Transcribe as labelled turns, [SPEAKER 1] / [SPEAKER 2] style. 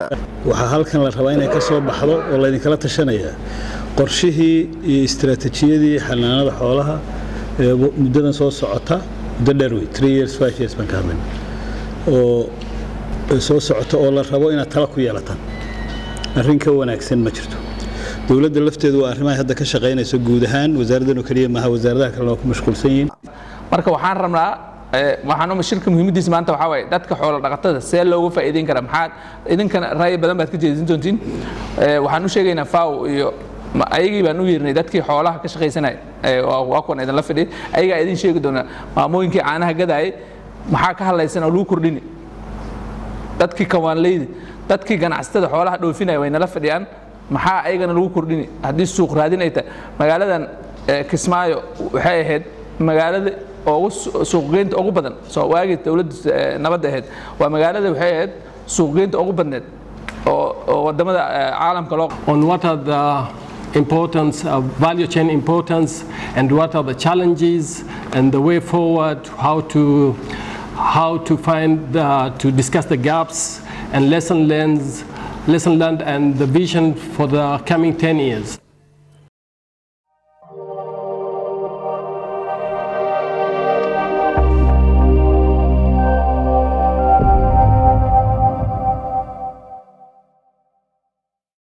[SPEAKER 1] waxaa halkan la rabaa inay ka soo baxdo oo laydinkala tashanayaa qorshihii iyo istiraatiijiyadii xanaanada xoolaha ee muddadan soo socota muddo dheer wey three years five years baan ka hadlayna oo soo socota oo la rabo inaad tala ku yeelataan. Arrin ka wanaagsan ma jirto. Dowladda lafteedu waa arrimahay hadda ka shaqaynayso guud ahaan wasaaraddan oo keliya maaha wasaaradaha kalena waa ku mashquulsan yihiin.
[SPEAKER 2] Marka waxaan rabnaa waxaan shirka muhiimadiisa maanta waxaa waaye dadka xoolo dhaqatada see loogu faa'iideyn karaa. Maxaa idinkana ra'yi badan baad ka jeedin doontiin waxaan u sheegaynaa faw iyo ayagii baan u yeernay dadkii xoolaha ka shaqaysanaya waa kuwan idinla fidhi ayagaa idin sheegi doona maamooyinkii caanaha gadaayay maxaa ka hadlaysan oo lagu kordhini? Dadkii kawaanleydi dadkii ganacsatada xoolaha dhoofinaya way nala fadhiyaan. Maxaa ayagana lagu kordhini? Haddii suuq raadin ay tahay. Magaaladan kismaayo waxay ahayd magaalada suuqgeynta ugu badan. Soo waagii dowladda nabadda ahayd waa magaalada waxay ahayd suuqgeynta ugu badneed oo wadamada caalamka loo
[SPEAKER 3] on what are the importance of value chain importance and what are the challenges and the way forward how to how to find uh, to discuss the gaps and lesson learned lesson learned and the vision for the coming 10 years